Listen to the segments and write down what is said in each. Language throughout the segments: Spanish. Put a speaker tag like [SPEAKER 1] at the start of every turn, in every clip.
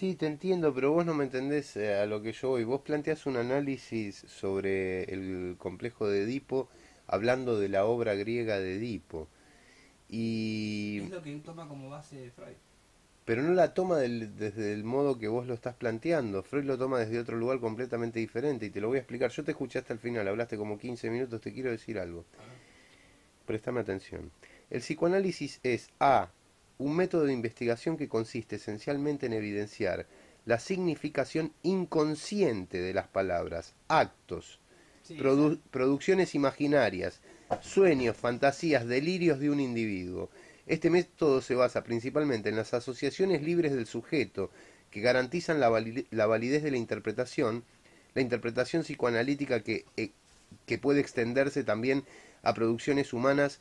[SPEAKER 1] Sí, te entiendo, pero vos no me entendés eh, a lo que yo voy. Vos planteás un análisis sobre el complejo de Edipo hablando de la obra griega de Edipo. Y...
[SPEAKER 2] Es lo que toma como base Freud.
[SPEAKER 1] Pero no la toma del- desde el modo que vos lo estás planteando. Freud lo toma desde otro lugar completamente diferente y te lo voy a explicar. Yo te escuché hasta el final, hablaste como 15 minutos, te quiero decir algo. Préstame atención. El psicoanálisis es A. Un método de investigación que consiste esencialmente en evidenciar la significación inconsciente de las palabras, actos,
[SPEAKER 2] Sí,
[SPEAKER 1] produ- producciones imaginarias, sueños, fantasías, delirios de un individuo. Este método se basa principalmente en las asociaciones libres del sujeto, que garantizan la, la validez de la interpretación, la interpretación psicoanalítica que, eh, que puede extenderse también a producciones humanas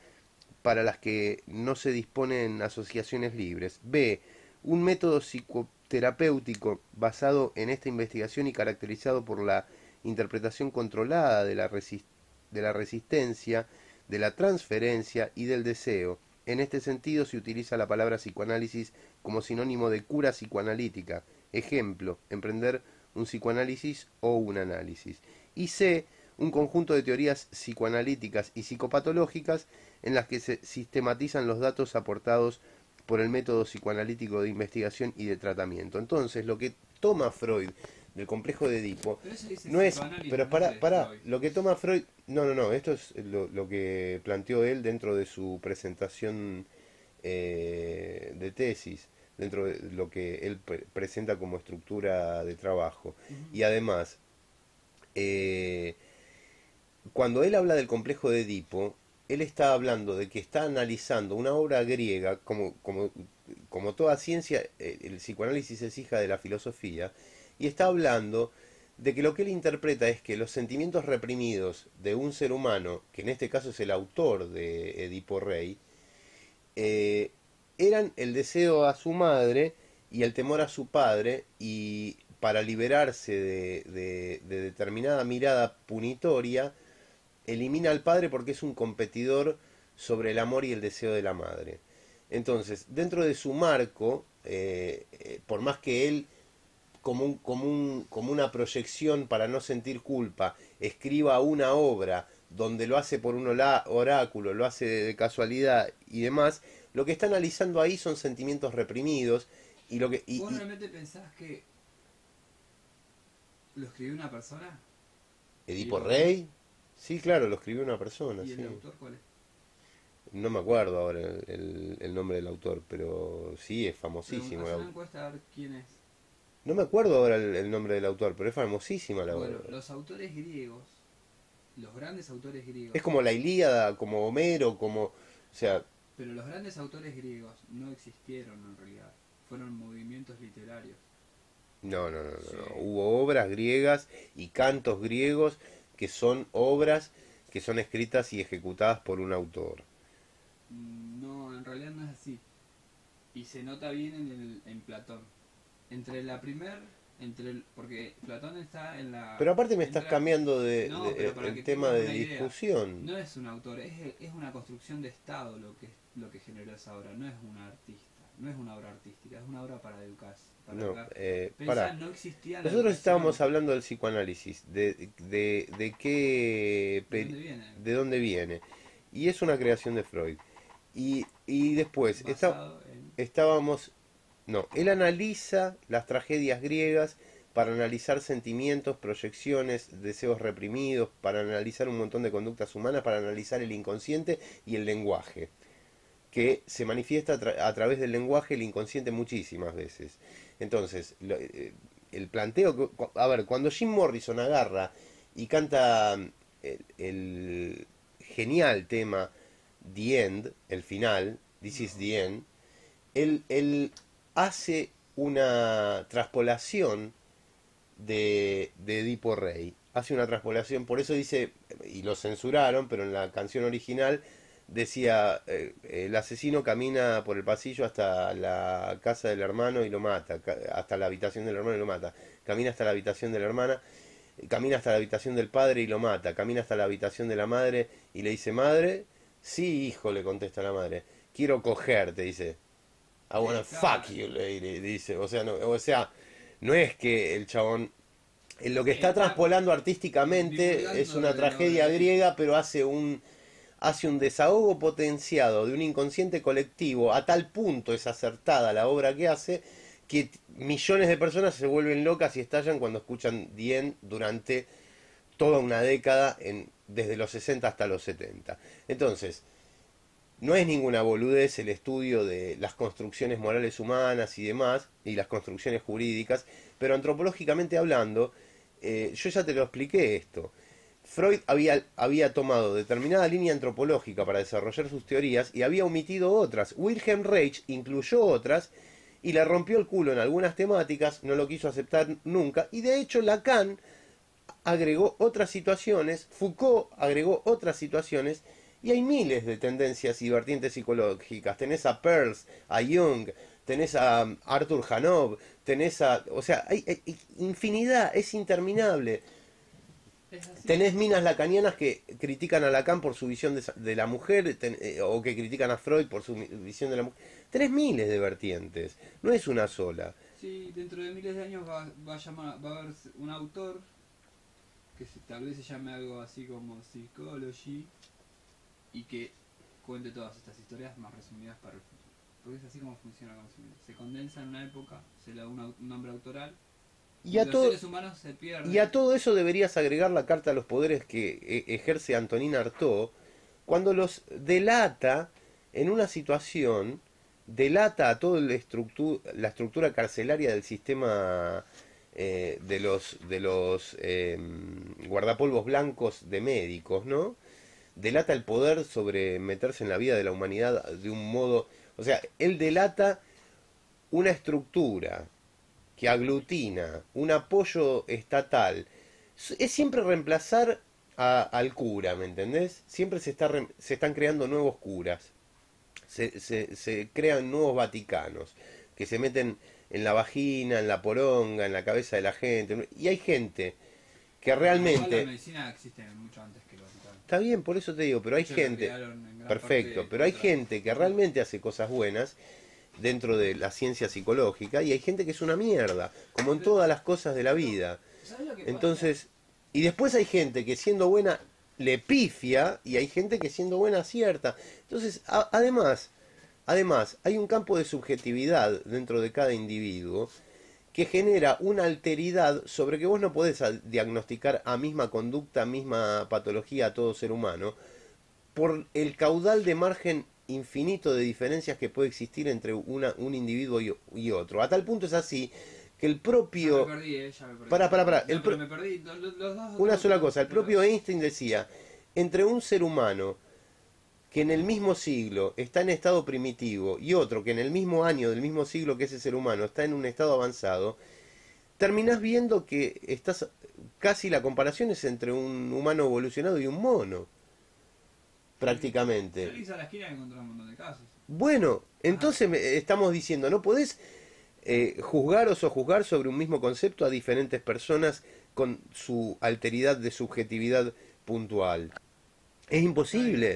[SPEAKER 1] para las que no se disponen asociaciones libres. B. Un método psicoterapéutico basado en esta investigación y caracterizado por la interpretación controlada de la, resistencia, de la transferencia y del deseo. En este sentido se utiliza la palabra psicoanálisis como sinónimo de cura psicoanalítica. Ejemplo, emprender un psicoanálisis o un análisis. Y C, un conjunto de teorías psicoanalíticas y psicopatológicas en las que se sistematizan los datos aportados por el método psicoanalítico de investigación y de tratamiento. Entonces, lo que toma Freud del complejo de Edipo no es, pero para, para, lo que toma Freud, no, no, no, esto es lo, lo que planteó él dentro de su presentación eh, de tesis, dentro de lo que él pre- presenta como estructura de trabajo. Y además, eh, cuando él habla del complejo de Edipo, él está hablando de que está analizando una obra griega, como, como, como toda ciencia, eh, el psicoanálisis es hija de la filosofía, y está hablando de que lo que él interpreta es que los sentimientos reprimidos de un ser humano, que en este caso es el autor de Edipo Rey, eh, eran el deseo a su madre y el temor a su padre, y para liberarse de, de- de determinada mirada punitoria, elimina al padre porque es un competidor sobre el amor y el deseo de la madre. Entonces, dentro de su marco, eh, eh, por más que él, como, un- como, un- como una proyección para no sentir culpa, escriba una obra donde lo hace por un oráculo, lo hace de, de casualidad y demás, lo que está analizando ahí son sentimientos reprimidos y lo que... y-
[SPEAKER 2] ¿Vos
[SPEAKER 1] y-
[SPEAKER 2] realmente pensás que lo escribió una persona?
[SPEAKER 1] Edipo
[SPEAKER 2] Edipo
[SPEAKER 1] Rey, sí, claro, lo escribió una persona.
[SPEAKER 2] ¿Y el
[SPEAKER 1] sí.
[SPEAKER 2] autor cuál es?
[SPEAKER 1] No me acuerdo ahora el, el- nombre del autor, pero sí, es famosísimo.
[SPEAKER 2] una encuesta a ver quién es.
[SPEAKER 1] No me acuerdo ahora el, el nombre del autor, pero es famosísima la
[SPEAKER 2] Bueno,
[SPEAKER 1] obra.
[SPEAKER 2] los autores griegos, los grandes autores griegos,
[SPEAKER 1] Es como la Ilíada, como Homero, como... O sea,
[SPEAKER 2] pero los grandes autores griegos no existieron en realidad, fueron movimientos literarios.
[SPEAKER 1] no, no, no, no,
[SPEAKER 2] Sí.
[SPEAKER 1] no. Hubo obras griegas y cantos griegos que son obras que son escritas y ejecutadas por un autor.
[SPEAKER 2] Mm, No, en realidad no es así. Y se nota bien en, el, en Platón. Entre la primer, entre el, porque Platón está en la...
[SPEAKER 1] Pero aparte me estás cambiando de,
[SPEAKER 2] No,
[SPEAKER 1] de-
[SPEAKER 2] pero para
[SPEAKER 1] el tema de
[SPEAKER 2] idea.
[SPEAKER 1] discusión.
[SPEAKER 2] No es un autor, es, es una construcción de Estado lo que, lo que generó esa obra, no es un artista, no es una obra artística, es una obra para educarse. Para
[SPEAKER 1] No,
[SPEAKER 2] educar.
[SPEAKER 1] eh,
[SPEAKER 2] Pensá,
[SPEAKER 1] pará.
[SPEAKER 2] no existía
[SPEAKER 1] Nosotros
[SPEAKER 2] educación.
[SPEAKER 1] estábamos hablando del psicoanálisis, de, de, de qué...
[SPEAKER 2] ¿De dónde viene?
[SPEAKER 1] de dónde viene. Y es una creación de Freud. Y, y después, está-
[SPEAKER 2] en...
[SPEAKER 1] estábamos... No, él analiza las tragedias griegas para analizar sentimientos, proyecciones, deseos reprimidos, para analizar un montón de conductas humanas, para analizar el inconsciente y el lenguaje, que se manifiesta a, tra- a través del lenguaje el inconsciente muchísimas veces. Entonces, lo- eh, el planteo, que- a ver, cuando Jim Morrison agarra y canta mm, el, el genial tema The End, el final, This is the End, él, él hace una traspolación de, de Edipo Rey. Hace una traspolación, por eso dice, y lo censuraron, pero en la canción original decía, eh, el asesino camina por el pasillo hasta la casa del hermano y lo mata, hasta la habitación del hermano y lo mata, camina hasta la habitación de la hermana, camina hasta la habitación del padre y lo mata, camina hasta la habitación de la madre y le dice, madre, sí, hijo, le contesta la madre, quiero cogerte, dice. I wanna fuck you, lady, dice. O sea, no, o sea, no es que el chabón lo que está traspolando artísticamente es una tragedia griega, pero hace un hace un desahogo potenciado de un inconsciente colectivo, a tal punto es acertada la obra que hace que millones de personas se vuelven locas y estallan cuando escuchan Dien durante toda una década en, desde los 60 hasta los 70. Entonces, no es ninguna boludez el estudio de las construcciones morales humanas y demás, y las construcciones jurídicas, pero antropológicamente hablando, eh, yo ya te lo expliqué esto. Freud había, tomado determinada línea antropológica para desarrollar sus teorías y había omitido otras. Wilhelm Reich incluyó otras y le rompió el culo en algunas temáticas, no lo quiso aceptar nunca, y de hecho Lacan agregó otras situaciones, Foucault agregó otras situaciones, y hay miles de tendencias y vertientes psicológicas. Tenés a Peirce, a Jung, tenés a um, Arthur Janov, tenés a... O sea, hay infinidad, es interminable. Tenés minas lacanianas que critican a Lacan por su visión de, de la mujer, ten- eh, o que critican a Freud por su visión de la mujer. Tenés miles de vertientes, no es una sola.
[SPEAKER 2] Sí, dentro de miles de años va, va a llamar, va a haber un autor que se- tal vez se llame algo así como Psychology y que cuente todas estas historias más resumidas para el futuro. Porque es así como funciona conocimiento. Se condensa en una época, se le da un nombre autoral
[SPEAKER 1] Y a, todo,
[SPEAKER 2] seres humanos se pierden.
[SPEAKER 1] y a todo eso deberías agregar la carta a los poderes que eh, ejerce Antonín Artaud cuando los delata en una situación, delata a toda la estructura, la estructura carcelaria del sistema eh, de los, de los eh, guardapolvos blancos de médicos, ¿no? Delata el poder sobre meterse en la vida de la humanidad de un modo, o sea, él delata una estructura que aglutina un apoyo estatal, es siempre reemplazar a- al cura, ¿me entendés? Siempre se, está, se están creando nuevos curas, se, se, se crean nuevos vaticanos, que se meten en la vagina, en la poronga, en la cabeza de la gente, y hay gente que realmente...
[SPEAKER 2] La medicina existe mucho antes que lo.
[SPEAKER 1] Está bien, por eso te digo, pero hay gente... Perfecto, pero hay gente que realmente hace cosas buenas dentro de la ciencia psicológica y hay gente que es una mierda, como en todas las cosas de la vida. Entonces, y después hay gente que siendo buena le pifia y hay gente que siendo buena acierta. Entonces, a- además, además, hay un campo de subjetividad dentro de cada individuo que genera una alteridad sobre que vos no podés diagnosticar a misma conducta, misma patología a todo ser humano, por el caudal de margen infinito de diferencias que puede existir entre una, un individuo y, y otro. A tal punto es así que el
[SPEAKER 2] Ya
[SPEAKER 1] propio...
[SPEAKER 2] me perdí, eh, ya me perdí.
[SPEAKER 1] Pará, pará, pará,
[SPEAKER 2] No,
[SPEAKER 1] el
[SPEAKER 2] pero
[SPEAKER 1] pro-
[SPEAKER 2] me perdí. Los, los dos,
[SPEAKER 1] Una sola
[SPEAKER 2] dos-
[SPEAKER 1] cosa, el propio Einstein decía, entre un ser humano que en el mismo siglo está en estado primitivo y otro que en el mismo año del mismo siglo que ese ser humano está en un estado avanzado, terminás viendo que estás casi la comparación es entre un humano evolucionado y un mono, prácticamente.
[SPEAKER 2] Salís a la esquina y encontrás un montón de casos.
[SPEAKER 1] Bueno, entonces me- estamos diciendo, no podés eh, juzgar o sojuzgar sobre un mismo concepto a diferentes personas con su alteridad de subjetividad puntual. Es imposible.